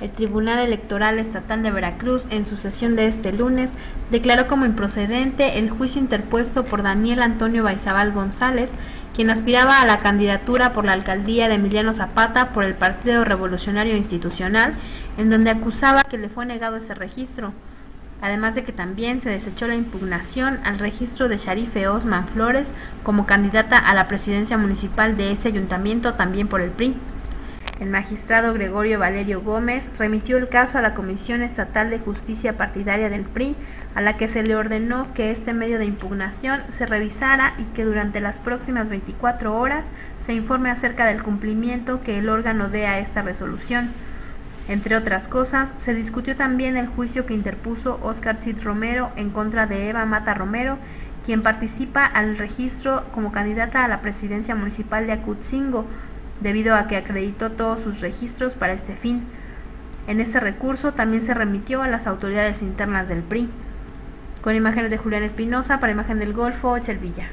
El Tribunal Electoral Estatal de Veracruz, en su sesión de este lunes, declaró como improcedente el juicio interpuesto por Daniel Antonio Baizabal González, quien aspiraba a la candidatura por la alcaldía de Emiliano Zapata por el Partido Revolucionario Institucional, en donde acusaba que le fue negado ese registro. Además de que también se desechó la impugnación al registro de Sharife Osman Flores como candidata a la presidencia municipal de ese ayuntamiento también por el PRI. El magistrado Gregorio Valerio Gómez remitió el caso a la Comisión Estatal de Justicia Partidaria del PRI, a la que se le ordenó que este medio de impugnación se revisara y que durante las próximas 24 horas se informe acerca del cumplimiento que el órgano dé a esta resolución. Entre otras cosas, se discutió también el juicio que interpuso Óscar Cid Romero en contra de Eva Mata Romero, quien participa al registro como candidata a la presidencia municipal de Acutzingo, debido a que acreditó todos sus registros para este fin. En este recurso también se remitió a las autoridades internas del PRI. Con imágenes de Julián Espinosa para Imagen del Golfo, Villa.